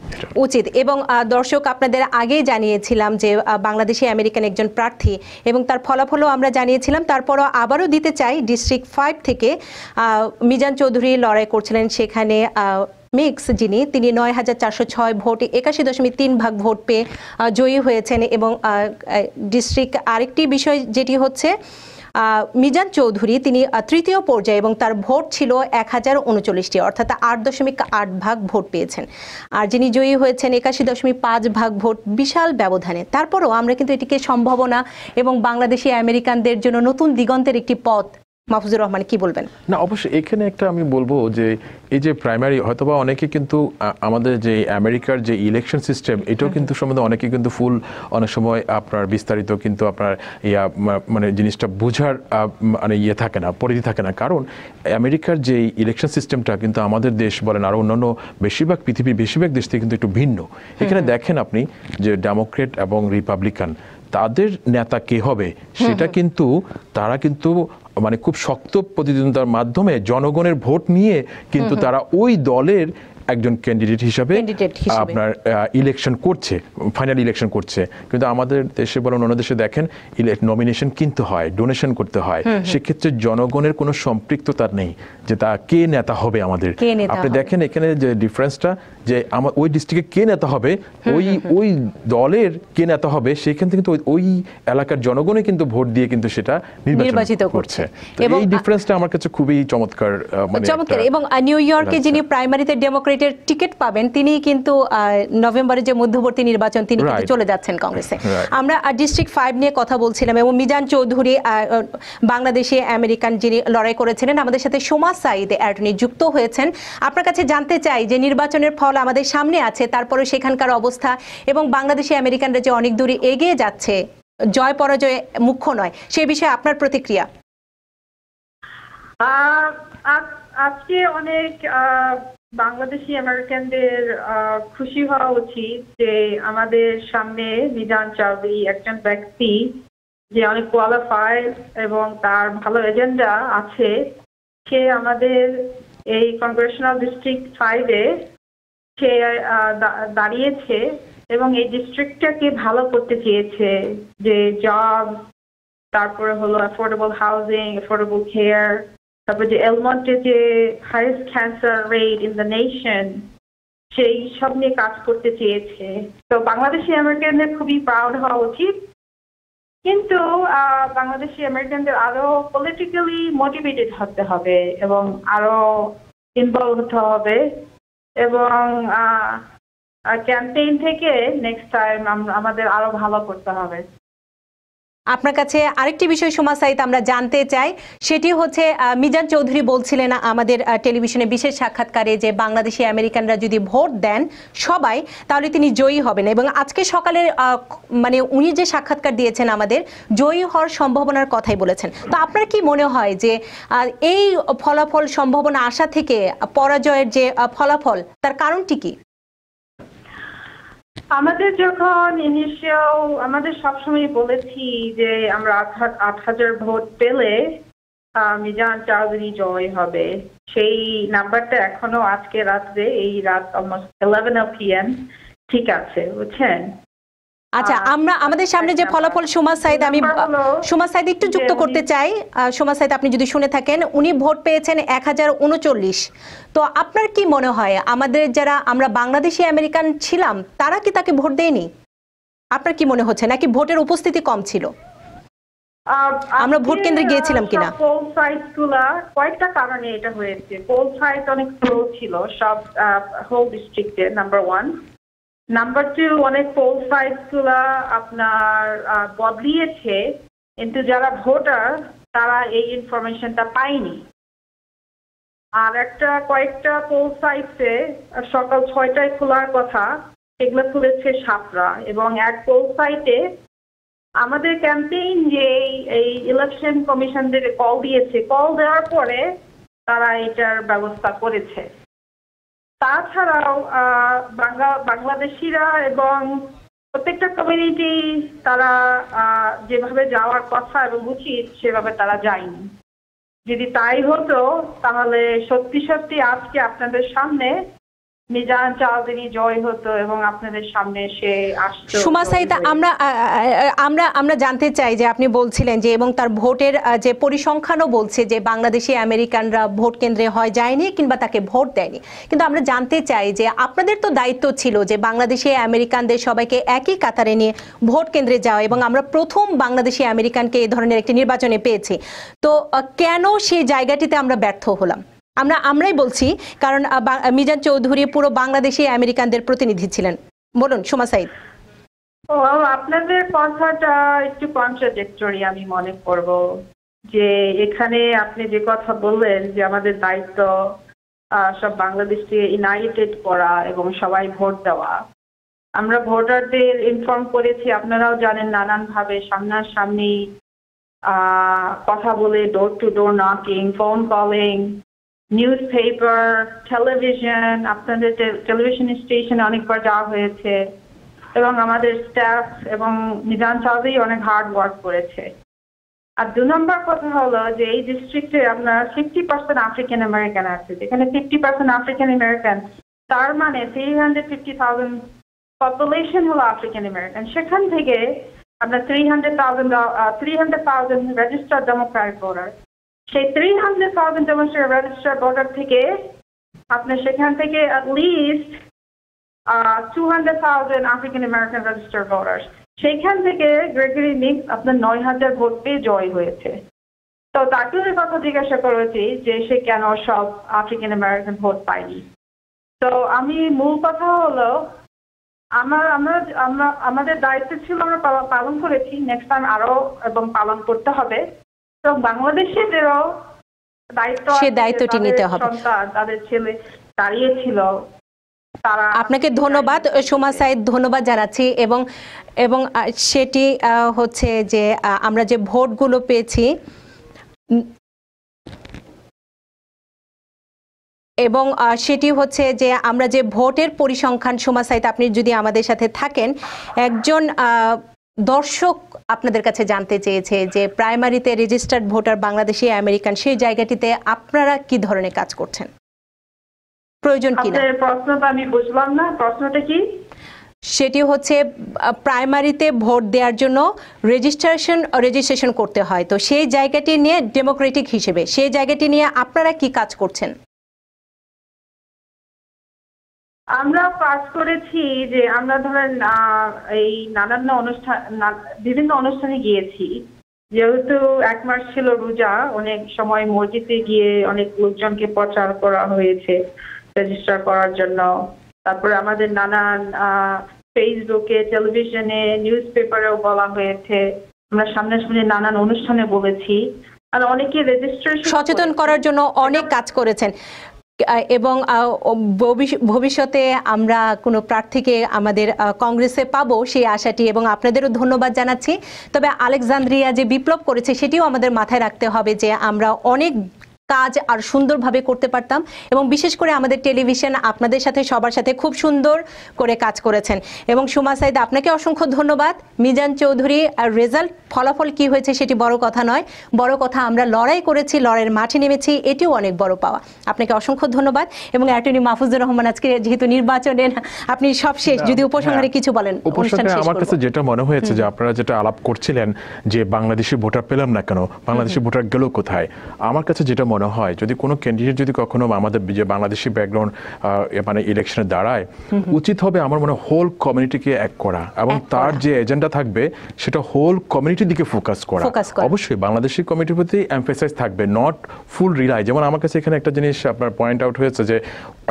উচিত। এবং দর্শক, আপনাদের আগেই জানিয়েছিলাম যে বাংলাদেশে আমেরিকান একজন প্রার্থী এবং তার ফলাফলও আমরা জানিয়েছিলাম। তারপরও আবারও দিতে চাই ডিস্ট্রিক্ট ফাইভ থেকে মিজান চৌধুরী লড়াই করছিলেন সেখানে মিক্স যিনি, তিনি নয় হাজার চারশো ছয় ভোট, একাশি দশমিক তিন ভাগ ভোট পেয়ে জয়ী হয়েছেন এবং ডিস্ট্রিক্ট আরেকটি বিষয় যেটি হচ্ছে মিজান চৌধুরী, তিনি তৃতীয় পর্যায়ে এবং তার ভোট ছিল এক হাজার উনচল্লিশটি, অর্থাৎ আট দশমিক আট ভাগ ভোট পেয়েছেন। আর যিনি জয়ী হয়েছেন, একাশি দশমিক পাঁচ ভাগ ভোট, বিশাল ব্যবধানে। তারপরও আমরা কিন্তু এটিকে সম্ভাবনা এবং বাংলাদেশি আমেরিকানদের জন্য নতুন দিগন্তের একটি পথ মাহফুজুর রহমান কি বলবেন? না অবশ্যই এখানে একটা আমি বলব যে এই যে প্রাইমারি হয়তোবা অনেকে কিন্তু আমাদের যে আমেরিকার যে ইলেকশন সিস্টেম এটাও কিন্তু সম্বন্ধে অনেকে কিন্তু ফুল অনেক সময় আপনার বিস্তারিত কিন্তু আপনার ইয়া মানে জিনিসটা বোঝার মানে ইয়ে থাকে না পরিধি থাকে না। কারণ আমেরিকার যে ইলেকশন সিস্টেমটা কিন্তু আমাদের দেশ বলেন আরও অন্যান্য বেশিরভাগ পৃথিবীর বেশিরভাগ দেশ থেকে কিন্তু একটু ভিন্ন। এখানে দেখেন আপনি যে ডেমোক্রেট এবং রিপাবলিকান তাদের নেতা কে হবে? সেটা কিন্তু তারা কিন্তু মানে খুব শক্ত প্রতিদ্বন্দ্বিতার মাধ্যমে জনগণের ভোট নিয়ে কিন্তু তারা ওই দলের একজন ক্যান্ডিডেট হিসাবে আপনার ইলেকশন করছে ফাইনাল ইলেকশন করছে। কিন্তু আমাদের দেশে বলেন অন্য দেশে দেখেন নমিনেশন কিনতে হয় ডোনেশন করতে হয়। সেক্ষেত্রে জনগণের কোনো সম্পৃক্ততা নেই যে তা কে নেতা হবে আমাদের। আপনি দেখেন এখানে যে ডিফারেন্সটা যে আমার ওই ডিস্ট্রিক্টে কে নেতা হবে ওই ওই দলের কে নেতা হবে সেখান থেকে কিন্তু ওই- এলাকার জনগণই কিন্তু ভোট দিয়ে কিন্তু সেটা নির্বাচিত করছে। এই ডিফারেন্সটা আমার কাছে খুবই চমৎকার মানে চমৎকার এবং নিউ ইয়র্কে যিনি প্রাইমারিতে ডেমোক্রেটের টিকিট পাবেন তিনি কিন্তু নভেম্বরে যে মধ্যবর্তী নির্বাচন তিনি কিন্তু চলে যাচ্ছেন কংগ্রেসে. আমরা ডিস্ট্রিক্ট ফাইভ নিয়ে কথা বলছিলাম এবং মিজান চৌধুরী বাংলাদেশি আমেরিকান যিনি লড়াই করেছিলেন আমাদের সাথে সোমা সাইদ অ্যাটর্নি যুক্ত হয়েছেন। আপনার কাছে জানতে চাই যে নির্বাচনের ফল আমাদের সামনে আছে তারপরে সেখানকার অবস্থা এবং বাংলাদেশি আমেরিকানরা যে অনেক দূরে এগিয়ে যাচ্ছে জয় পরাজয় মুখ্য নয় সে বিষয়ে আপনার প্রতিক্রিয়া? আজকে অনেক আহ, বাংলাদেশি আমেরিকানদের খুশি হওয়া উচিত যে আমাদের সামনে মিজান চৌধুরী একজন ব্যক্তি যে অনেক কোয়ালিফাইড এবং তার ভালো এজেন্ডা আছে, সে আমাদের এই কংগ্রেশনাল ডিস্ট্রিক্ট ফাইভে সে দাঁড়িয়েছে এবং এই ডিস্ট্রিক্টটাকে ভালো করতে চেয়েছে যে জব তারপরে হলো অ্যাফোর্ডেবল হাউজিং অ্যাফোর্ডেবল কেয়ার তারপরে যে এলমন্টে যে highest cancer rate in the nation সেই সব নিয়ে কাজ করতে চেয়েছে। তো বাংলাদেশি আমেরিকানদের খুবই প্রাউড হওয়া উচিত। কিন্তু বাংলাদেশি আমেরিকানদের আরও পলিটিক্যালি মোটিভেটেড হতে হবে এবং আরও ইনভলভ হতে হবে এবং ক্যাম্পেইন থেকে নেক্সট টাইম আমাদের আরও ভালো করতে হবে। আপনার কাছে আরেকটি বিষয় সোমা সাইদ আমরা জানতে চাই। সেটি হচ্ছে মিজান চৌধুরী বলছিলেন আমাদের টেলিভিশনে বিশেষ সাক্ষাৎকারে যে বাংলাদেশি আমেরিকানরা যদি ভোট দেন সবাই, তাহলে তিনি জয়ী হবেন। এবং আজকে সকালে মানে উনি যে সাক্ষাৎকার দিয়েছেন আমাদের, জয়ী হওয়ার সম্ভাবনার কথাই বলেছেন। তো আপনার কি মনে হয় যে এই ফলাফল, সম্ভাবনা আসা থেকে পরাজয়ের যে ফলাফল, তার কারণটি কি? আমাদের যখন ইনিশিয়াল আমাদের সবসময় বলেছি যে আমরা আট হাজার ভোট পেলে মিজান চৌধুরী জয় হবে। সেই নাম্বারটা এখনও আজকে রাত্রে, এই রাত অলমোস্ট ইলেভেন ও পি এম ঠিক আছে, বুঝছেন? আচ্ছা আমরা আমাদের সামনে যে ফলাফল সোমা সাইদ আমি সোমা সাইদ একটু যুক্ত করতে চাই। সোমা সাইদ আপনি যদি শুনে থাকেন উনি ভোট পেয়েছেন এক হাজার উনচল্লিশ। তো আপনার কি মনে হয় আমাদের যারা আমরা বাংলাদেশি আমেরিকান ছিলাম তারা কি তাকে ভোট দেয়নি? আপনার কি মনে হচ্ছে? নাকি ভোটের উপস্থিতি কম ছিল? আমরা ভোট কেন্দ্রে গিয়েছিলাম কিনা? পোল সাইটগুলা কয়েকটা কারণে এটা হয়েছে। পোল সাইট অনেক স্লো ছিল সব হোল ডিস্ট্রিক্টে নাম্বার ওয়ান নাম্বার টু অনেক পোল সাইটগুলা আপনার বদলিয়েছে, কিন্তু যারা ভোটার, তারা এই ইনফরমেশনটা পায়নি। আর একটা, কয়েকটা পোল সাইটে সকাল ছয়টায় খোলার কথা, সেগুলো খুলেছে সাতরা। এবং এক পোল সাইটে আমাদের ক্যাম্পেইন যে এই ইলেকশন কমিশনদের কল দিয়েছে কল দেওয়ার পরে তারা এটার ব্যবস্থা করেছে। তাছাড়াও বাংলা, বাংলাদেশিরা এবং প্রত্যেকটা কমিউনিটি তারা যেভাবে যাওয়ার কথা এবং উচিত, সেভাবে তারা যায়নি। যদি তাই হতো, তাহলে সত্যি সত্যি আজকে আপনাদের সামনে মিজান চৌধুরী জয় হতো এবং আপনাদের সামনে সে আসতো। সুমা সাইদ। আমরা আমরা আমরা জানতে চাই যে আপনি বলছিলেন যে এবং তার ভোটের যে পরিসংখ্যানও বলছে যে বাংলাদেশি আমেরিকানরা ভোট কেন্দ্রে হয় যায়নি কিংবা তাকে ভোট দেয়নি। কিন্তু আমরা জানতে চাই যে আপনাদের তো দায়িত্ব ছিল যে বাংলাদেশি আমেরিকানদের সবাইকে একই কাতারে নিয়ে ভোট কেন্দ্রে যাওয়া এবং আমরা প্রথম বাংলাদেশি আমেরিকানকে এই ধরনের একটি নির্বাচনে পেয়েছি। তো কেন সেই জায়গাটিতে আমরা ব্যর্থ হলাম? আমরা, আমরাই বলছি, কারণ মিজান চৌধুরী পুরো বাংলাদেশি আমেরিকানদের প্রতিনিধি ছিলেন। বলুন, সুমা সাইদ। ও, আপনাদের কথাটা একটু কন্ট্রাডিক্টরি আমি মনে করব, যে এখানে আপনি যে কথা বললেন, যে আমাদের দায়িত্ব সব বাংলাদেশকে ইউনাইটেড করা এবং সবাই ভোট দেওয়া। আমরা ভোটারদের ইনফর্ম করেছি, আপনারাও জানেন নানান ভাবে সামনাসামনি কথা বলে door to door knocking phone calling newspaper television আপনাদের টেলিভিশন স্টেশনে অনেকবার যাওয়া হয়েছে। এবং আমাদের স্টাফ এবং নিজান চৌধুরী অনেক হার্ড ওয়ার্ক করেছে। আর দু নম্বর কথা হলো যে, এই ডিস্ট্রিক্টে আপনার ফিফটি পার্সেন্ট আফ্রিকান আমেরিকান আছে। যেখানে ফিফটি পার্সেন্ট আফ্রিকান আমেরিকান তার মানে three hundred fifty thousand population হলো আফ্রিকান আমেরিকান সেখান থেকে আপনার three hundred thousand three hundred thousand registered democratic voter সেই three hundred thousand democratic registered border থেকে আপনার সেখান থেকে list two hundred thousand African American registered voter সেইখান থেকে গ্রেগরি নিক্স আপনার নয় হাজার ভোট পেয়ে জয় হয়েছে। তো তাকেও এই কথা জিজ্ঞাসা করেছি যে সে কেন সব আফ্রিকান আমেরিকান ভোট পায়নি। তো আমি মূল কথা হলো, আমার, আমরা আমরা, আমাদের দায়িত্ব ছিল আমরা পালন করেছি। নেক্সট টাইম আরও এবং পালন করতে হবে। তো দায়িত্ব সে দায়িত্বটি নিতে হবে। তাদের ছেলে দাঁড়িয়েছিল আপনাকে ধন্যবাদ সোমা সাইদ ধন্যবাদ জানাচ্ছি এবং এবং সেটি হচ্ছে যে আমরা যে ভোটগুলো পেয়েছি এবং সেটি হচ্ছে যে আমরা যে ভোটের পরিসংখ্যান সোমা সাইদ আপনি যদি আমাদের সাথে থাকেন একজন আহ, দর্শক আপনাদের কাছে জানতে চেয়েছে যে প্রাইমারিতে রেজিস্টার্ড ভোটার বাংলাদেশি আমেরিকান সেই জায়গাটিতে আপনারা কি ধরনের কাজ করছেন? প্রয়োজন কিনা আপনার প্রশ্নটা আমি বুঝলাম না। প্রশ্নটা কি? সেটি হচ্ছে প্রাইমারিতে ভোট দেওয়ার জন্য রেজিস্ট্রেশন রেজিস্ট্রেশন করতে হয়। তো সেই জায়গাটি নিয়ে ডেমোক্রেটিক হিসেবে সেই জায়গাটি নিয়ে আপনারা কি কাজ করছেন? আমরা পাস করেছি যে আমরা ধরেন এই নানান অনুষ্ঠান বিভিন্ন অনুষ্ঠানে গিয়েছি। যেহেতু এক মাস ছিল রোজা অনেক সময় মসজিদে গিয়ে অনেক লোকজনকে প্রচার করা হয়েছে রেজিস্টার করার জন্য। তারপরে আমাদের নানান আহ, ফেসবুকে টেলিভিশনে নিউজ পেপারেও বলা হয়েছে। আমরা সামনাসামনি নানান অনুষ্ঠানে বলেছি। আর অনেকে রেজিস্ট্রেশন সচেতন করার জন্য অনেক কাজ করেছেন। এবং ভবিষ্য- ভবিষ্যতে আমরা কোনো প্রার্থীকে আমাদের কংগ্রেসে পাবো সেই আশাটি এবং আপনাদেরও ধন্যবাদ জানাচ্ছি। তবে আলেকজান্দ্রিয়া যে বিপ্লব করেছে সেটিও আমাদের মাথায় রাখতে হবে যে আমরা অনেক কাজ আর সুন্দরভাবে করতে পারতাম এবং বিশেষ করে আমাদের টেলিভিশন আপনাদের সাথে সবার সাথে খুব সুন্দর করে কাজ করেছেন। এবং সুমা সাইদ আপনাকে অসংখ্য ধন্যবাদ। মিজান চৌধুরী আর রেজাল্ট ফলাফল কি হয়েছে সেটি বড় কথা নয়। বড় কথা আমরা লড়াই করেছি লড়াইয়ের মাঠে নেমেছি এটিও অনেক বড় পাওয়া। আপনাকে অসংখ্য ধন্যবাদ। এবং অ্যাটর্নি মাহফুজুর রহমান আজকে যেহেতু নির্বাচনে আপনি সব শেষ। যদি উপসংহারে কিছু বলেন অনুষ্ঠান আমার কাছে যেটা মনে হয়েছে যে আপনারা যেটা আলাপ করছিলেন যে বাংলাদেশি ভোটার পেলাম না কেন? বাংলাদেশি ভোটার গেল কোথায়? আমার কাছে যেটা মনে হয় যদি কোনো ক্যান্ডিডেট যদি কখনো আমাদের যে বাংলাদেশি ব্যাকগ্রাউন্ড মানে ইলেকশনে দাঁড়ায় উচিত হবে আমার মনে হয় হোল কমিউনিটিকে এক করা এবং তার যে এজেন্ডা থাকবে সেটা হোল কমিউনিটির দিকে ফোকাস করা। অবশ্যই বাংলাদেশি কমিউনিটির প্রতি এমফেসাইজ থাকবে নট ফুল রিলাই যেমন আমার কাছে এখানে একটা জিনিস আপনার পয়েন্ট আউট হয়েছে যে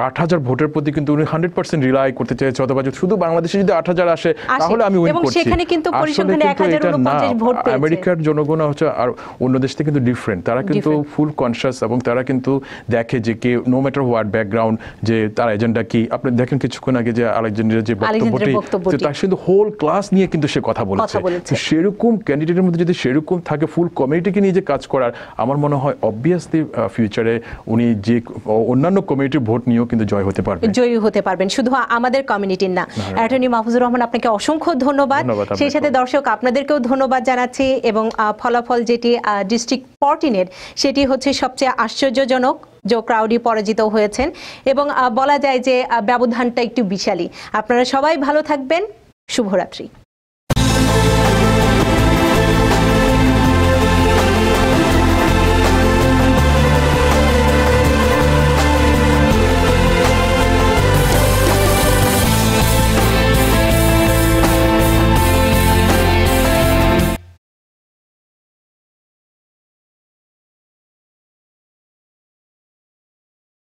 আট হাজার ভোটের প্রতি কিন্তু উনি হান্ড্রেড পার্সেন্ট রিলাই করতে চেয়েছে অথবা শুধু বাংলাদেশে যদি আট হাজার আসে। তাহলে আমি উইন করছি। সেখানে কিন্তু পরিসংখ্যানে কিন্তু এটা 1049 না। ভোট আমেরিকার জনগণ হচ্ছে আর অন্য দেশ থেকে কিন্তু ডিফারেন্ট তারা কিন্তু ফুল কনসিয়াস এবং তারা কিন্তু দেখে যে কে নো ম্যাটার হোয়াট ব্যাকগ্রাউন্ড যে তার এজেন্ডা কি। আপনি দেখেন কিছুক্ষণ আগে যে আলেকজান্ডারের যে বক্তব্যটি। তার কিন্তু হোল ক্লাস নিয়ে কিন্তু সে কথা বলেছে। সেরকম ক্যান্ডিডেটের মধ্যে যদি সেরকম থাকে ফুল কমিউনিটিকে নিয়ে যে কাজ করার আমার মনে হয় অবভিয়াসলি ফিউচারে উনি যে অন্যান্য কমিউনিটির ভোট নিয়েও কিন্তু জয় হতে পারবে। জয়ী হতে পারবেন। শুধু আমাদের কমিউনিটির না। অ্যাটর্নি মাহফুজুর রহমান আপনাকে অসংখ্য ধন্যবাদ। সেই সাথে দর্শক আপনাদেরকেও ধন্যবাদ জানাচ্ছি এবং ফলাফল যেটি ডিস্ট্রিক্ট ফোরটিনের সেটি হচ্ছে সবচেয়ে আশ্চর্যজনক জো ক্রাউডি পরাজিত হয়েছেন। এবং বলা যায় যে ব্যবধানটা একটু বিশালী আপনারা সবাই ভালো থাকবেন। শুভরাত্রি।